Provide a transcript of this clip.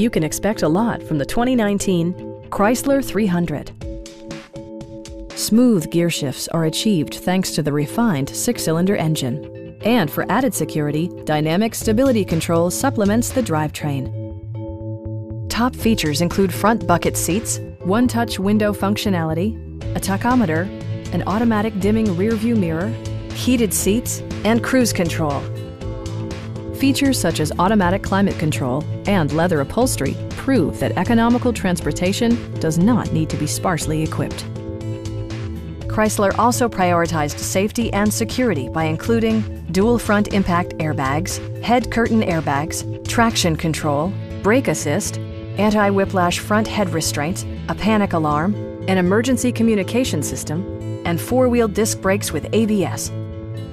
You can expect a lot from the 2019 Chrysler 300. Smooth gear shifts are achieved thanks to the refined six-cylinder engine. And for added security, Dynamic Stability Control supplements the drivetrain. Top features include front bucket seats, one-touch window functionality, a tachometer, an automatic dimming rearview mirror, heated seats, and cruise control. Features such as automatic climate control and leather upholstery prove that economical transportation does not need to be sparsely equipped. Chrysler also prioritized safety and security by including dual front impact airbags, head curtain airbags, traction control, brake assist, anti-whiplash front head restraints, a panic alarm, an emergency communication system, and four-wheel disc brakes with ABS.